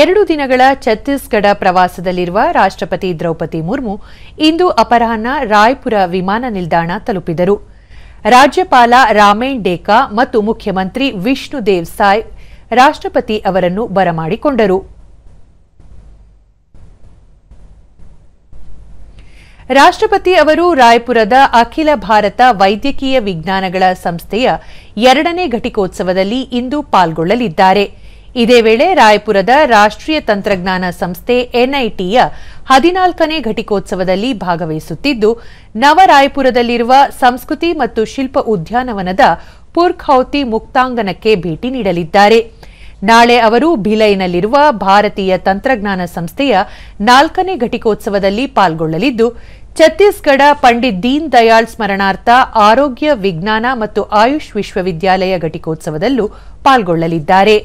ಎರಡು ದಿನಗಳ ಛತ್ತೀಸ್ಗಢ ಪ್ರವಾಸದಲ್ಲಿರುವ ರಾಷ್ಟ್ರಪತಿ ದ್ರೌಪದಿ ಮುರ್ಮು ಇಂದು ಅಪರಾಹ್ನ ರಾಯ್ಪುರ ವಿಮಾನ ನಿಲ್ದಾಣ ತಲುಪಿದರು. ರಾಜ್ಯಪಾಲ ರಾಮೇಣ್ ಡೇಕಾ ಮತ್ತು ಮುಖ್ಯಮಂತ್ರಿ ವಿಷ್ಣುದೇವ್ ಸಾಯ್ ರಾಷ್ಟ್ರಪತಿ ಅವರನ್ನು ಬರಮಾಡಿಕೊಂಡರು. ರಾಷ್ಟ್ರಪತಿ ಅವರು ರಾಯ್ಪುರದ ಅಖಿಲ ಭಾರತ ವೈದ್ಯಕೀಯ ವಿಜ್ಞಾನಗಳ ಸಂಸ್ಥೆಯ ಎರಡನೇ ಘಟಿಕೋತ್ಸವದಲ್ಲಿ ಇಂದು ಪಾಲ್ಗೊಳ್ಳಲಿದ್ದಾರೆ. ಇದೇ ವೇಳೆ ರಾಯಪುರದ ರಾಷ್ಟ್ರೀಯ ತಂತ್ರಜ್ಞಾನ ಸಂಸ್ಥೆ ಎನ್ಐಟಿಯ ಹದಿನಾಲ್ಕನೇ ಘಟಿಕೋತ್ಸವದಲ್ಲಿ ಭಾಗವಹಿಸುತ್ತಿದ್ದು, ನವರಾಯ್ಪುರದಲ್ಲಿರುವ ಸಂಸ್ಕೃತಿ ಮತ್ತು ಶಿಲ್ಪ ಉದ್ಯಾನವನದ ಪುರ್ಖೌತಿ ಮುಕ್ತಾಂಗಣಕ್ಕೆ ಭೇಟಿ ನೀಡಲಿದ್ದಾರೆ. ನಾಳೆ ಅವರು ಭಿಲೈನಲ್ಲಿರುವ ಭಾರತೀಯ ತಂತ್ರಜ್ಞಾನ ಸಂಸ್ಥೆಯ ನಾಲ್ಕನೇ ಘಟಿಕೋತ್ಸವದಲ್ಲಿ ಪಾಲ್ಗೊಳ್ಳಲಿದ್ದು, ಛತ್ತೀಸ್ಗಢ ಪಂಡಿತ್ ದೀನ್ ದಯಾಳ್ ಸ್ಮರಣಾರ್ಥ ಆರೋಗ್ಯ ವಿಜ್ಞಾನ ಮತ್ತು ಆಯುಷ್ ವಿಶ್ವವಿದ್ಯಾಲಯ ಘಟಿಕೋತ್ಸವದಲ್ಲೂ ಪಾಲ್ಗೊಳ್ಳಲಿದ್ದಾರೆ.